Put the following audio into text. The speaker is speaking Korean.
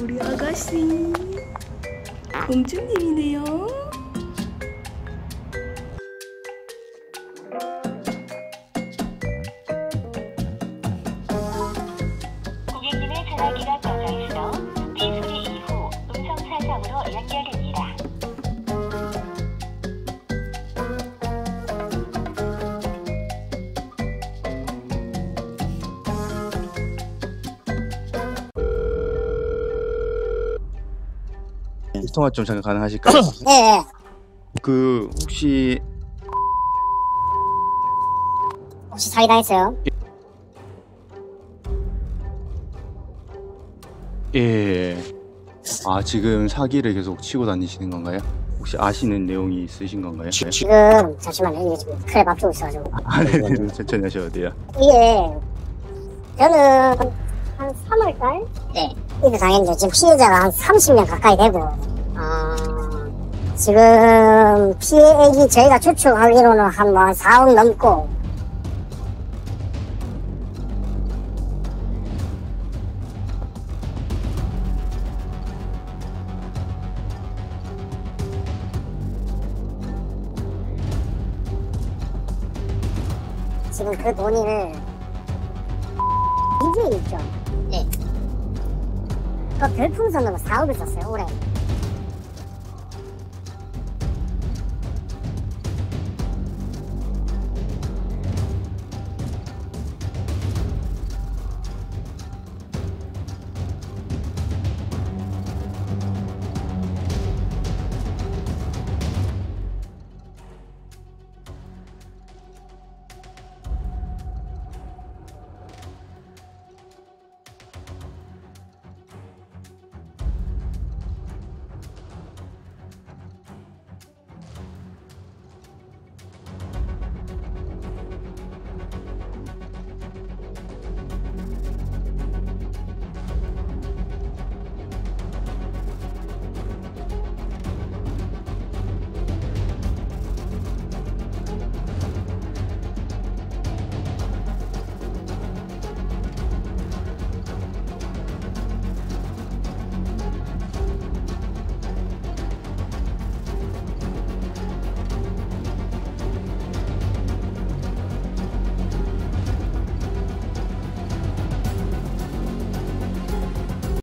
우리 아가씨 공주님이네요. 고객님의 전화기가 꺼져 있어 비소리 이후 음성 사정으로 연결됩니다. 통화 좀 잠깐 가능하실까요? 예, 예. 그 혹시 혹시 사기 당했어요? 예. 아 지금 사기를 계속 치고 다니시는 건가요? 혹시 아시는 내용이 있으신 건가요? 네. 지금 잠시만요. 이게 지금 크랩 앞두고 있어가지고 아, 네 네. 천천히 하셔도 돼요. 이게 저는 한 3월달 네 이거 당했는데 지금 피해자가 한 30명 가까이 되고 아 지금 피해액이 저희가 추측하기로는 한 뭐 4억 넘고 지금 그 돈을 이제 있죠. 네. 그 별풍선으로 4억을 썼어요 올해.